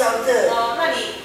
烧热。哦，那你